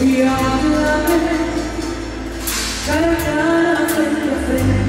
We are the.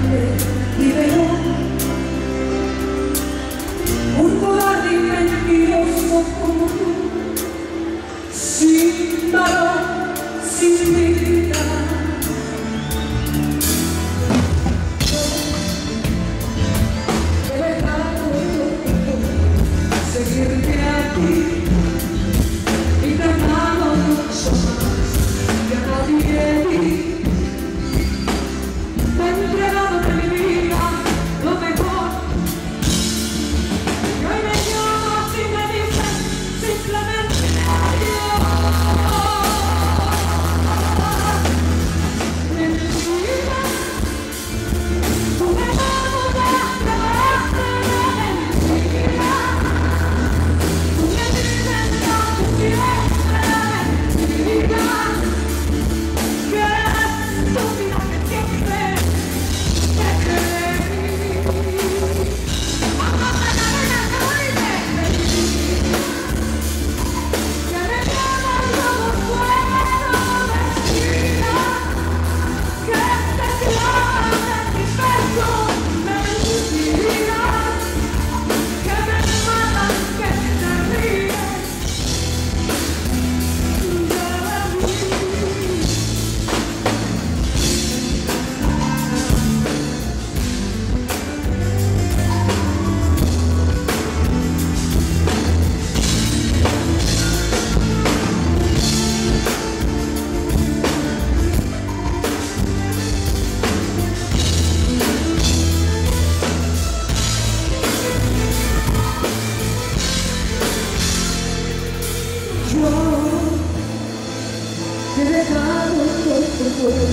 te dejaron nuestro cuerpo,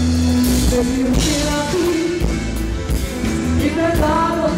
te la vida y te damos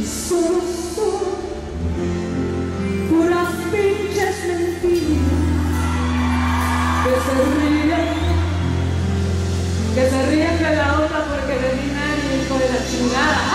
Y sus, puras pinches mentiras, que se ríen, que se ríen que la otra porque le vienen a él y coge la chingada.